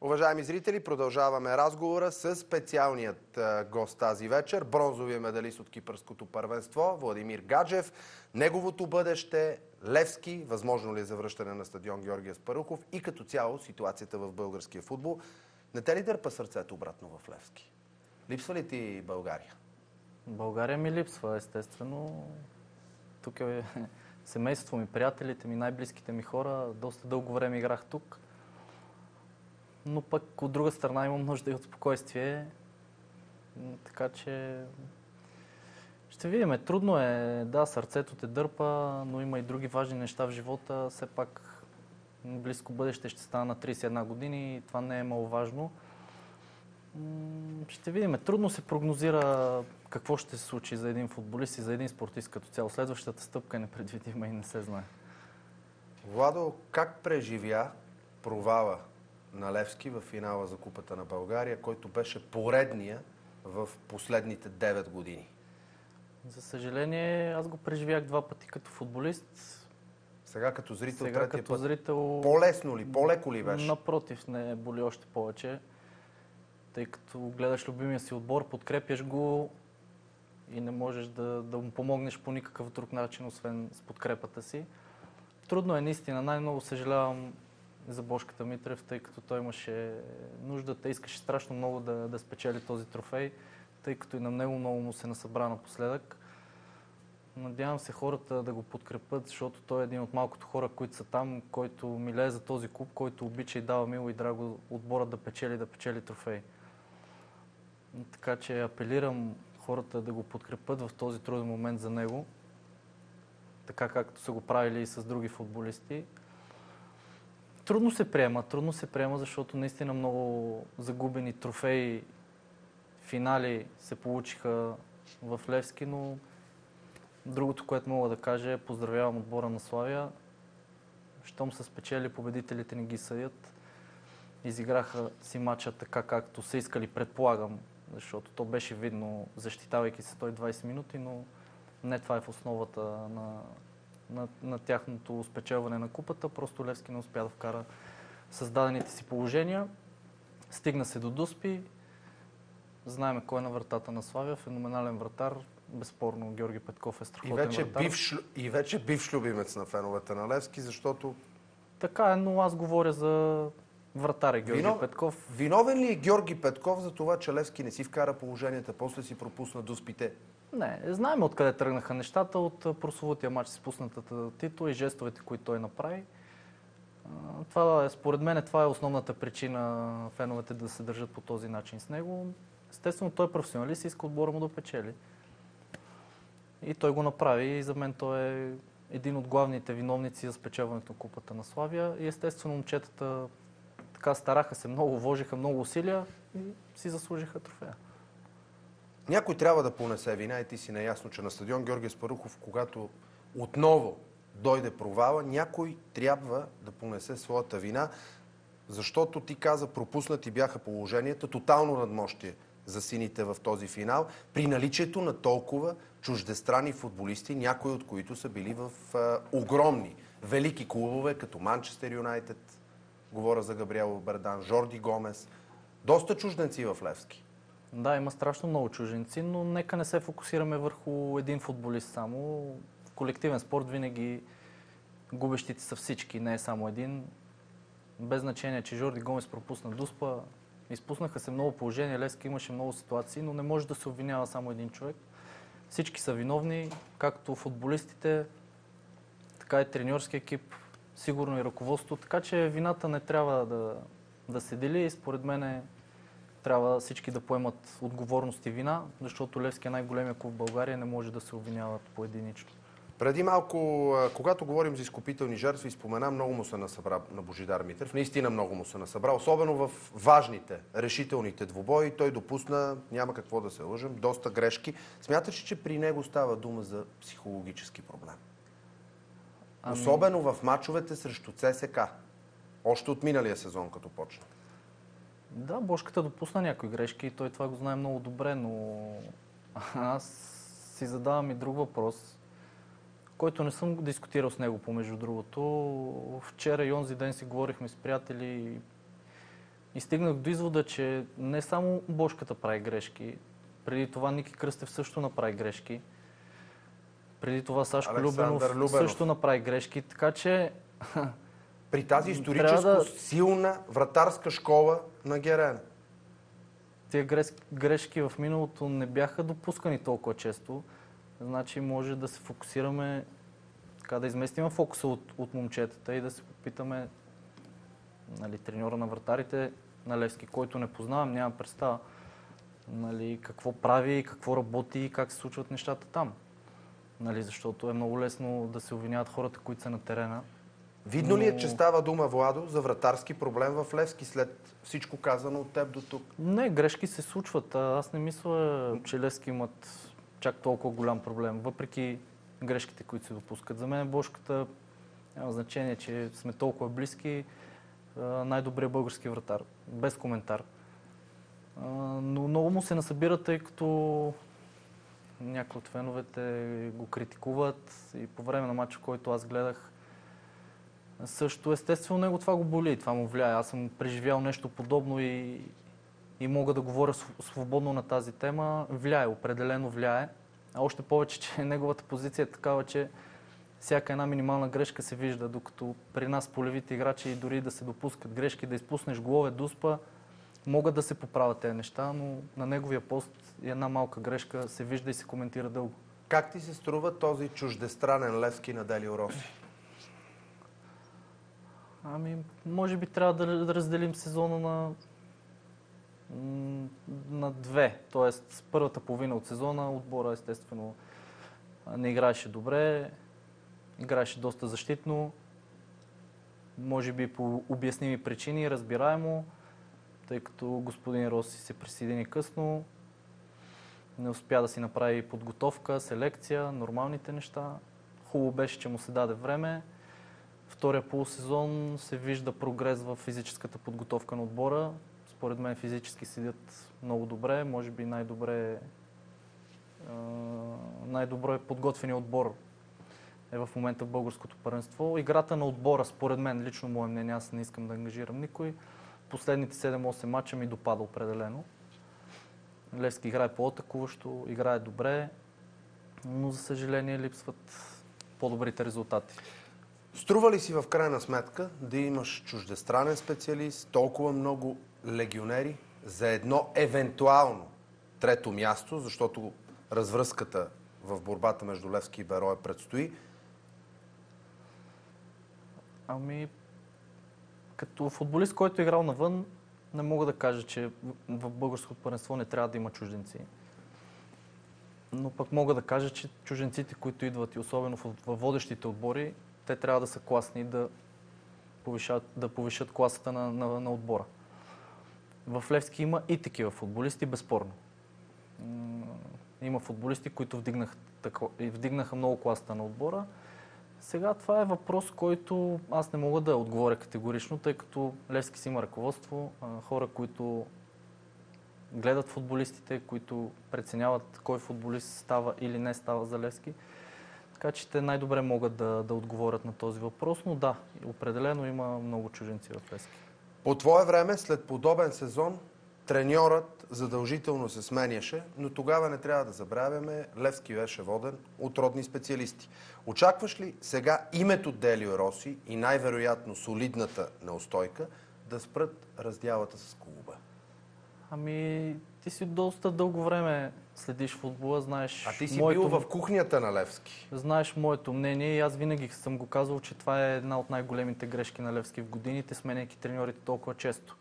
Уважаеми зрители, продължаваме разговора с специалният гост тази вечер, бронзовия медалист от Кипърското първенство, Владимир Гаджев. Неговото бъдеще, Левски, възможно ли е завръщане на стадион Георгия Спарухов и като цяло ситуацията в българския футбол. Не те ли дърпа сърцето обратно в Левски? Липсва ли ти България? България ми липсва, естествено. Тук е семейството ми, приятелите ми, най-близките ми хора. Доста дълго време играх тук но пък от друга страна имам нужда и от спокойствие. Така че ще видим. Трудно е, да, сърцето те дърпа, но има и други важни неща в живота. Все пак близко бъдеще ще стана на 31 години и това не е маловажно. Ще видим. Трудно се прогнозира какво ще се случи за един футболист и за един спортист като цяло. Следващата стъпка е непредвидима и не се знае. Владо, как преживя провала на Левски в финала за Купата на България, който беше поредния в последните 9 години? За съжаление, аз го преживях два пъти като футболист. Сега като зрител, Сега като път, зрител... по-лесно ли, по-леко ли беше? Напротив, не боли още повече. Тъй като гледаш любимия си отбор, подкрепяш го и не можеш да, да му помогнеш по никакъв друг начин, освен с подкрепата си. Трудно е наистина. Най-много съжалявам за Бошката Митрев, тъй като той имаше нуждата, искаше страшно много да, да спечели този трофей, тъй като и на него много му се насъбра напоследък. Надявам се хората да го подкрепят, защото той е един от малкото хора, които са там, който милее за този клуб, който обича и дава мило и драго отбора да печели, да печели трофей. Така че апелирам хората да го подкрепят в този труден момент за него, така както са го правили и с други футболисти. Трудно се приема, трудно се приема, защото наистина много загубени трофеи, финали се получиха в Левски, но другото, което мога да кажа е поздравявам отбора на Славия. Щом са спечели, победителите не ги съдят. Изиграха си матча така, както са искали, предполагам, защото то беше видно, защитавайки се 120 минути, но не това е в основата на, на, на тяхното спечелване на купата. Просто Левски не успя да вкара създадените си положения. Стигна се до Дуспи. Знаеме кой е на вратата на Славия. Феноменален вратар. Безспорно Георги Петков е страхотен и вече вратар. Бивш, и вече бивш любимец на феновете на Левски, защото... Така е, но аз говоря за вратаря Георги Вино... Петков. Виновен ли е Георги Петков за това, че Левски не си вкара положенията, после си пропусна Дуспите? Не, знаем откъде тръгнаха нещата от прословутия матч с пуснатата титла и жестовете, които той направи. Това, е, според мен това е основната причина феновете да се държат по този начин с него. Естествено, той е професионалист и иска отбора му да печели. И той го направи и за мен той е един от главните виновници за спечелването на купата на Славия. И естествено, момчетата така стараха се много, вложиха много усилия и си заслужиха трофея. Някой трябва да понесе вина и ти си наясно, че на стадион Георгия Спарухов, когато отново дойде провала, някой трябва да понесе своята вина, защото ти каза, пропуснати бяха положенията, тотално надмощие за сините в този финал, при наличието на толкова чуждестранни футболисти, някои от които са били в а, огромни, велики клубове, като Манчестър Юнайтед, говоря за Габриел Бердан, Жорди Гомес, доста чужденци в Левски. Да, има страшно много чуженци, но нека не се фокусираме върху един футболист само. В колективен спорт винаги губещите са всички, не е само един. Без значение, че Жорди Гомес пропусна Дуспа, изпуснаха се много положения, Лески имаше много ситуации, но не може да се обвинява само един човек. Всички са виновни, както футболистите, така и треньорски екип, сигурно и ръководство. Така че вината не трябва да, да се дели според мен е трябва всички да поемат отговорност и вина, защото Левски е най-големия клуб в България, не може да се обвиняват поединично. Преди малко, когато говорим за изкупителни жертви, спомена, много му се насъбра на Божидар Митрев. Наистина много му се насъбра, особено в важните, решителните двубои. Той допусна, няма какво да се лъжим, доста грешки. Смяташ ли, че при него става дума за психологически проблем? Ами... Особено в мачовете срещу ЦСК. Още от миналия сезон, като почна. Да, Бошката допусна някои грешки и той това го знае много добре, но аз си задавам и друг въпрос, който не съм дискутирал с него, помежду другото. Вчера и онзи ден си говорихме с приятели И стигнах до извода, че не само Бошката прави грешки, преди това Ники Кръстев също направи грешки. Преди това Сашко Любенов, Любенов. също направи грешки, така че При тази историческо да- силна вратарска школа на Герен. тия грешки в миналото не бяха допускани толкова често. Значи може да се фокусираме, така да изместим фокуса от, от момчетата и да се попитаме нали, треньора на вратарите на Левски, който не познавам, нямам представа нали, какво прави, какво работи и как се случват нещата там. Нали, защото е много лесно да се обвиняват хората, които са на терена. Видно ли е, че става дума, Владо, за вратарски проблем в Левски след всичко казано от теб до тук? Не, грешки се случват. Аз не мисля, че Левски имат чак толкова голям проблем, въпреки грешките, които се допускат. За мен Бошката няма значение, че сме толкова близки. Най-добрият български вратар, без коментар. Но много му се насъбира, тъй като някои от феновете го критикуват и по време на матча, който аз гледах, също естествено него това го боли, това му влияе. Аз съм преживял нещо подобно и, и мога да говоря св- свободно на тази тема. Влияе, определено влияе. А още повече, че неговата позиция е такава, че всяка една минимална грешка се вижда, докато при нас полевите играчи дори да се допускат грешки, да изпуснеш голове, дуспа, могат да се поправят тези неща, но на неговия пост и една малка грешка се вижда и се коментира дълго. Как ти се струва този чуждестранен Левски на Делио Роси? Ами, може би трябва да разделим сезона на, на две. Тоест, първата половина от сезона отбора естествено не играеше добре, играеше доста защитно, може би по обясними причини, разбираемо, тъй като господин Роси се присъедини късно, не успя да си направи подготовка, селекция, нормалните неща. Хубаво беше, че му се даде време. Втория полусезон се вижда прогрес в физическата подготовка на отбора. Според мен физически седят много добре, може би най-добре най-добро е подготвения отбор е в момента в българското първенство. Играта на отбора, според мен, лично мое мнение, аз не искам да ангажирам никой, последните 7-8 мача ми допада определено. Левски играе по-атакуващо, играе добре, но за съжаление липсват по-добрите резултати. Струва ли си в крайна сметка да имаш чуждестранен специалист, толкова много легионери за едно евентуално трето място, защото развръзката в борбата между Левски и Берое предстои. Ами, като футболист, който е играл навън, не мога да кажа, че в- българското първенство не трябва да има чужденци. Но пък мога да кажа, че чужденците, които идват и особено в водещите отбори, те трябва да са класни да повишат, да повишат класата на, на, на отбора. В Левски има и такива футболисти, безспорно. Има футболисти, които вдигнаха, тако- вдигнаха много класата на отбора. Сега това е въпрос, който аз не мога да отговоря категорично, тъй като Левски си има ръководство, хора, които гледат футболистите, които преценяват кой футболист става или не става за Левски. Така че те най-добре могат да, да отговорят на този въпрос, но да, определено има много чуженци в Левски. По твое време, след подобен сезон, треньорът задължително се сменяше, но тогава не трябва да забравяме, Левски беше воден от родни специалисти. Очакваш ли сега името Делио Роси и най-вероятно солидната неустойка да спрат раздялата с клуба? Ами, ти си доста дълго време следиш футбола, знаеш А ти си моето, бил в кухнята на Левски. знаеш моето мнение и аз винаги съм го казвал, че това е една от най-големите грешки на Левски в годините, сменяйки треньорите толкова често.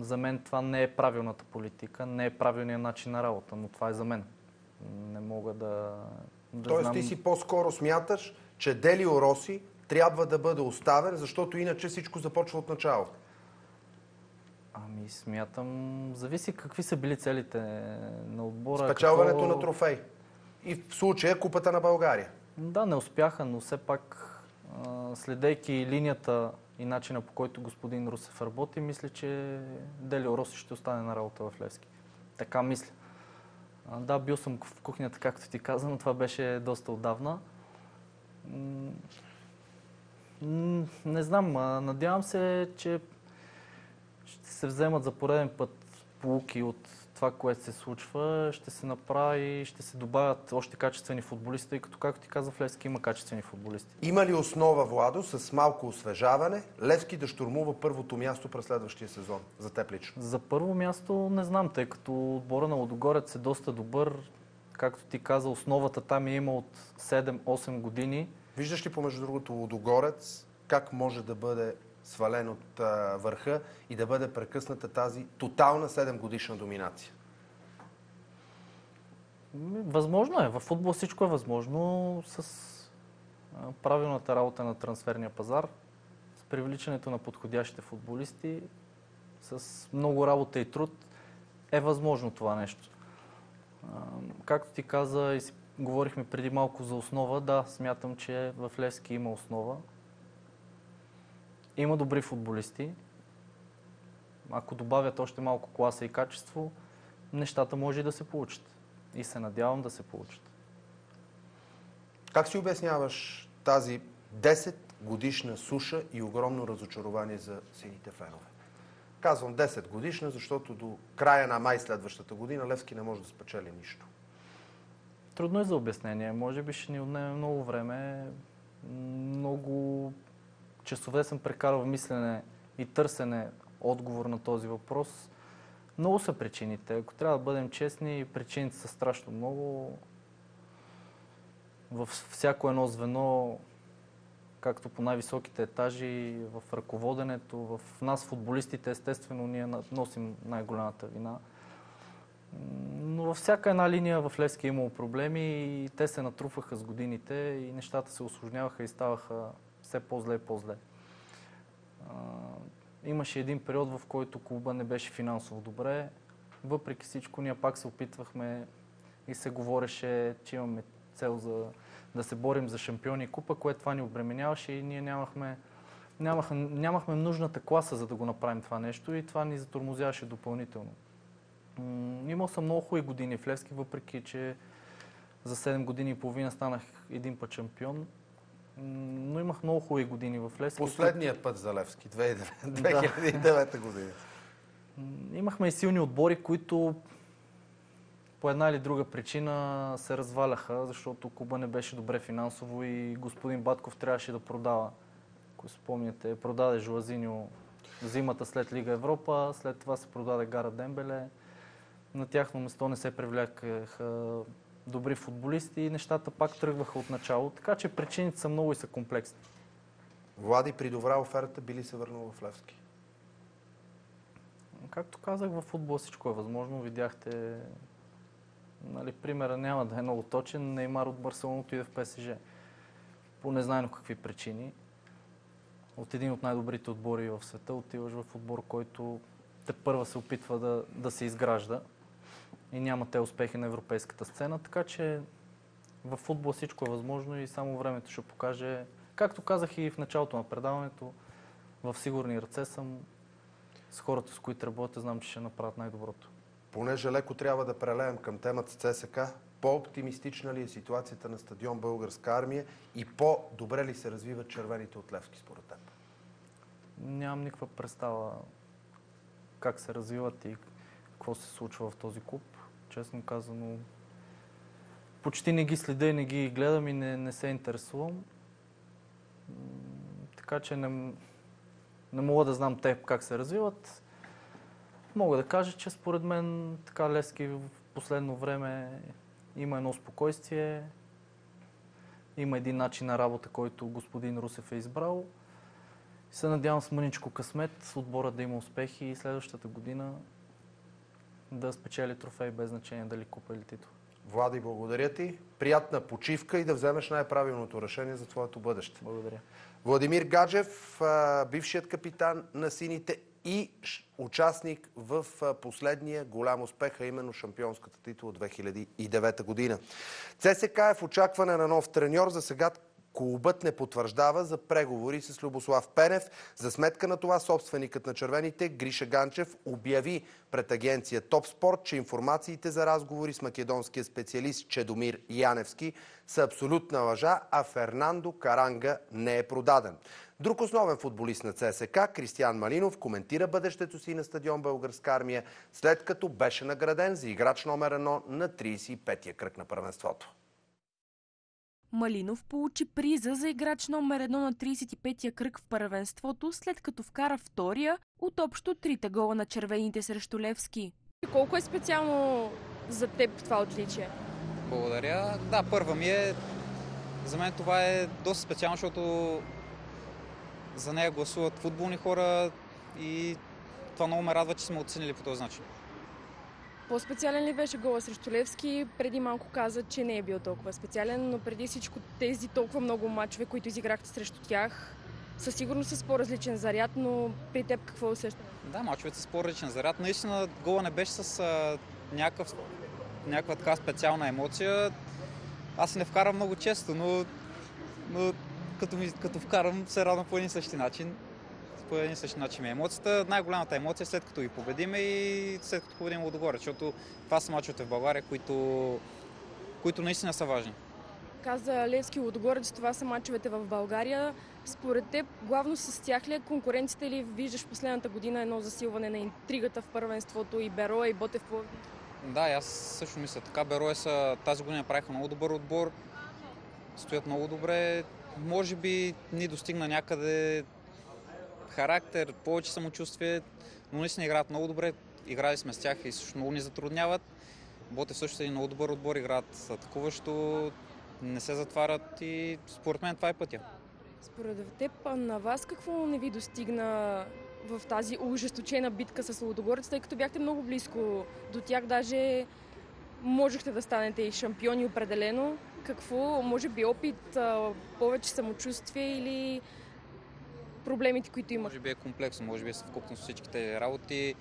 За мен това не е правилната политика, не е правилният начин на работа, но това е за мен. Не мога да, да Тоест знам... ти си по-скоро смяташ, че Делио Роси трябва да бъде оставен, защото иначе всичко започва от начало. Ами смятам, зависи какви са били целите на отбора. Спечелването какво- на трофей. И в случая купата на България. Да, не успяха, но все пак, следейки линията и начина по който господин Русев работи, мисля, че Делио Роси ще остане на работа в Левски. Така мисля. Да, бил съм в кухнята, както ти каза, но това беше доста отдавна. Не знам, надявам се, че се вземат за пореден път полуки от това, което се случва, ще се направи и ще се добавят още качествени футболисти, тъй като, както ти каза, в Левски има качествени футболисти. Има ли основа, Владо, с малко освежаване, Левски да штурмува първото място през следващия сезон? За теб лично. За първо място не знам, тъй като отбора на Лодогорец е доста добър. Както ти каза, основата там е има от 7-8 години. Виждаш ли, помежду другото, Лодогорец, как може да бъде свален от върха и да бъде прекъсната тази тотална 7 годишна доминация? Възможно е. В футбол всичко е възможно с правилната работа на трансферния пазар, с привличането на подходящите футболисти, с много работа и труд е възможно това нещо. Както ти каза и говорихме преди малко за основа, да, смятам, че в Левски има основа. Има добри футболисти. Ако добавят още малко класа и качество, нещата може и да се получат. И се надявам да се получат. Как си обясняваш тази 10 годишна суша и огромно разочарование за сините фенове? Казвам 10 годишна, защото до края на май следващата година Левски не може да спечели нищо. Трудно е за обяснение. Може би ще ни отнеме много време. Много часове съм прекарал в мислене и търсене отговор на този въпрос. Много са причините. Ако трябва да бъдем честни, причините са страшно много. Във всяко едно звено, както по най-високите етажи, в ръководенето, в нас, футболистите, естествено, ние носим най-голямата вина. Но във всяка една линия в Левски е имало проблеми и те се натрупваха с годините и нещата се осложняваха и ставаха все по-зле и по-зле. Имаше един период, в който клуба не беше финансово добре. Въпреки всичко, ние пак се опитвахме и се говореше, че имаме цел за да се борим за шампиони и купа, което това ни обременяваше и ние нямахме, нямахме, нямахме нужната класа, за да го направим това нещо и това ни затормозяваше допълнително. Имал съм много хубави години в Левски, въпреки че за 7 години и половина станах един път шампион но имах много хубави години в Левски. Последният път за Левски, 2009 година. Имахме и силни отбори, които по една или друга причина се разваляха, защото клуба не беше добре финансово и господин Батков трябваше да продава. Ако спомняте, продаде Жуазиньо зимата след Лига Европа, след това се продаде Гара Дембеле. На тяхно место не се привлякаха добри футболисти и нещата пак тръгваха от начало. Така че причините са много и са комплексни. Влади при добра оферта би ли се върнал в Левски? Както казах, в футбол всичко е възможно. Видяхте, нали, примера няма да е много точен. Неймар от Барселона отиде в ПСЖ. По незнайно какви причини. От един от най-добрите отбори в света отиваш в отбор, който те първа се опитва да, да се изгражда и няма те успехи на европейската сцена, така че в футбол всичко е възможно и само времето ще покаже. Както казах и в началото на предаването, в сигурни ръце съм с хората, с които работя, знам, че ще направят най-доброто. Понеже леко трябва да прелеем към темата ЦСК, по-оптимистична ли е ситуацията на стадион Българска армия и по-добре ли се развиват червените от Левски според теб? Нямам никаква представа как се развиват и какво се случва в този клуб честно казано. Почти не ги следя и не ги гледам и не, не се интересувам. Така че не, не мога да знам те как се развиват. Мога да кажа, че според мен така Лески в последно време има едно спокойствие, има един начин на работа, който господин Русев е избрал. се надявам с мъничко късмет отбора да има успехи и следващата година да спечели трофей без значение дали купа или титул. Влади, благодаря ти. Приятна почивка и да вземеш най-правилното решение за твоето бъдеще. Благодаря. Владимир Гаджев, бившият капитан на сините и участник в последния голям успех, а именно шампионската титла от 2009 година. ЦСК е в очакване на нов треньор. За сега Клубът не потвърждава за преговори с Любослав Пенев. За сметка на това собственикът на червените Гриша Ганчев обяви пред агенция Топ Спорт, че информациите за разговори с македонския специалист Чедомир Яневски са абсолютна лъжа, а Фернандо Каранга не е продаден. Друг основен футболист на ЦСК, Кристиян Малинов, коментира бъдещето си на стадион Българска армия, след като беше награден за играч номер едно на 35-я кръг на първенството. Малинов получи приза за играч номер едно на 35-я кръг в първенството, след като вкара втория от общо трите гола на червените срещу Левски. Колко е специално за теб това отличие? Благодаря. Да, първа ми е. За мен това е доста специално, защото за нея гласуват футболни хора и това много ме радва, че сме оценили по този начин. По-специален ли беше гола срещу Левски? Преди малко каза, че не е бил толкова специален, но преди всичко тези толкова много матчове, които изиграхте срещу тях, със сигурност с по-различен заряд, но при теб какво усещане? Да, мачовете с по-различен заряд. Наистина гола не беше с а, някакъв, някаква така специална емоция. Аз не вкарам много често, но, но като, ми, като вкарам се радвам по един същи начин. По един същи начин е емоцията. Най-голямата емоция е след като ги победиме и след като победим Лодогоре, защото това са мачовете в България, които, които наистина са важни. Каза Левски Лодогорец, това са мачовете в България. Според теб, главно с тях ли е конкуренцията или виждаш последната година едно засилване на интригата в първенството и Бероя и Ботев Пловдив? Да, аз също мисля така. Бероя са тази година правиха много добър отбор. Стоят много добре. Може би ни достигна някъде характер, повече самочувствие, но наистина играят много добре. Играли сме с тях и също много ни затрудняват. Ботев също е много добър отбор, играят атакуващо, не се затварят и според мен това е пътя. Според теб, на вас какво не ви достигна в тази ужесточена битка с Лодогорец, тъй като бяхте много близко до тях, даже можехте да станете и шампиони определено. Какво, може би опит, повече самочувствие или проблемите, които имах? Може би е комплексно, може би е съвкупност с всичките работи.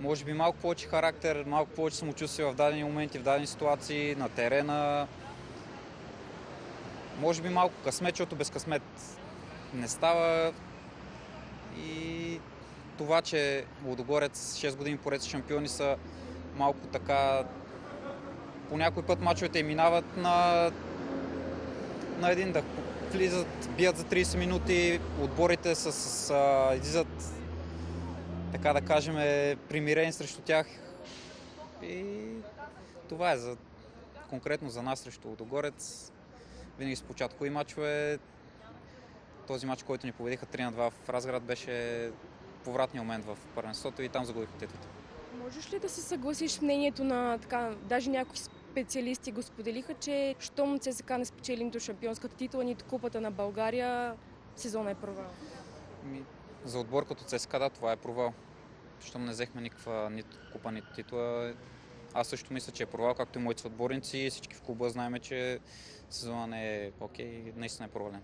Може би малко повече характер, малко повече самочувствие в дадени моменти, в дадени ситуации, на терена. Може би малко късмет, защото без късмет не става. И това, че Лодогорец 6 години поред шампиони са малко така... По някой път мачовете минават на, на един дъх. Влизат, бият за 30 минути, отборите с, с, а, излизат, така да кажем, примирени срещу тях. И това е за, конкретно за нас срещу Лодогорец. Винаги с початкови мачове. Този матч, който ни победиха 3 на 2 в Разград, беше повратния момент в първенството и там загубихме титлата. Можеш ли да се съгласиш с мнението на така, даже някои специалисти го споделиха, че щом ЦСКА не спечели нито шампионската титла, нито купата на България, сезона е провал. Ми, за отбор като ЦСКА, да, това е провал. Щом не взехме никаква нито купа, нито титла. Аз също мисля, че е провал, както и моите съотборници. Всички в клуба знаем, че сезона не е окей, наистина е провален.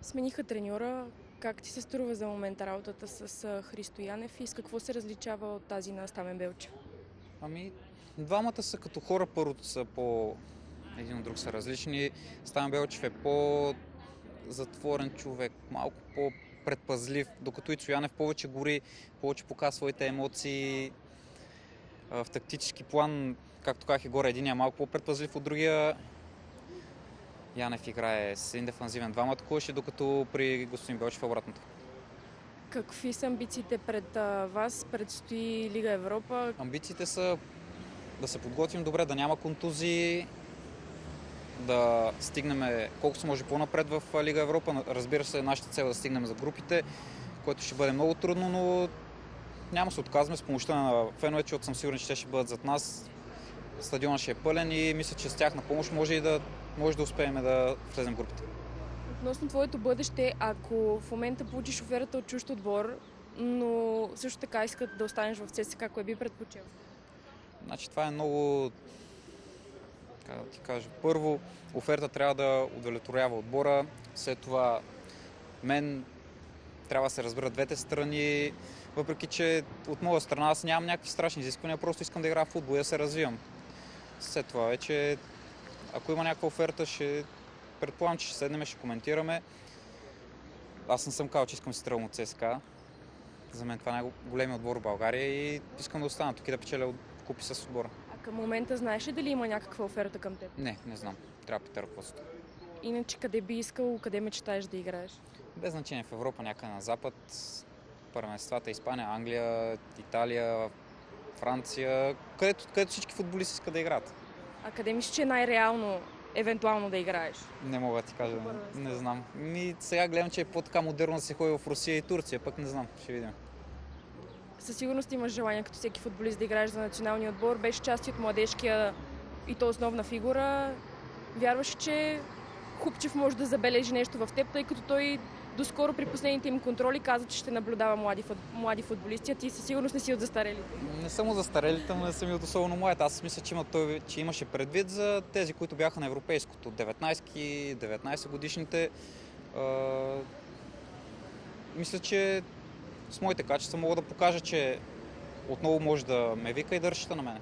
Смениха треньора. Как ти се струва за момента работата с Христо Янев и с какво се различава от тази на Стамен Белчев? Ами, двамата са като хора, първото са по... Един от друг са различни. Стан Белчев е по-затворен човек, малко по-предпазлив, докато и Цоянев повече гори, повече показва своите емоции. В тактически план, както казах и горе, един е малко по-предпазлив от другия. Янев играе с един дефанзивен двама атакуващи, докато при господин Белчев е обратното. Какви са амбициите пред вас? Предстои Лига Европа. Амбициите са да се подготвим добре, да няма контузии, да стигнем колко се може по-напред в Лига Европа. Разбира се, нашата цел е да стигнем за групите, което ще бъде много трудно, но няма се отказваме с помощта на феновете, защото съм сигурен, че те ще бъдат зад нас. Стадионът ще е пълен и мисля, че с тях на помощ може и да, може да успеем да влезем в групите. Относно твоето бъдеще, ако в момента получиш оферата от чужд отбор, но също така искат да останеш в ЦСКА, кое би предпочел? Значи това е много, как да ти кажа, първо оферта трябва да удовлетворява отбора, след това мен трябва да се разберат двете страни, въпреки че от моя страна аз нямам някакви страшни изисквания, просто искам да играя в футбол и да се развивам. След това вече, ако има някаква оферта, ще предполагам, че ще седнем, ще коментираме. Аз не съм казал, че искам да се тръгвам от ЦСКА. За мен това е най-големият отбор в България и искам да остана тук и да печеля купи с отбора. А към момента знаеш ли дали има някаква оферта към теб? Не, не знам. Трябва да пита ръководството. Иначе къде би искал, къде мечтаеш да играеш? Без значение в Европа, някъде на запад, първенствата Испания, Англия, Италия, Франция, където, където всички футболисти искат да играят. А къде мислиш, че е най-реално евентуално да играеш? Не мога да ти кажа, не, не знам. Ми, сега гледам, че е по-така модерно да се ходи в Русия и Турция, пък не знам, ще видим. Със сигурност имаш желание, като всеки футболист, да играеш за националния отбор. Беше част от младежкия и то основна фигура. Вярваш, че Хупчев може да забележи нещо в теб, тъй като той доскоро при последните им контроли каза, че ще наблюдава млади, млади футболисти, а ти със сигурност не си от застарелите. Не съм от застарелите, но не съм и от особено младите. Аз мисля, че, има, той, че имаше предвид за тези, които бяха на европейското. 19 19 годишните. А, мисля, че с моите качества мога да покажа, че отново може да ме вика и да разчита на мене.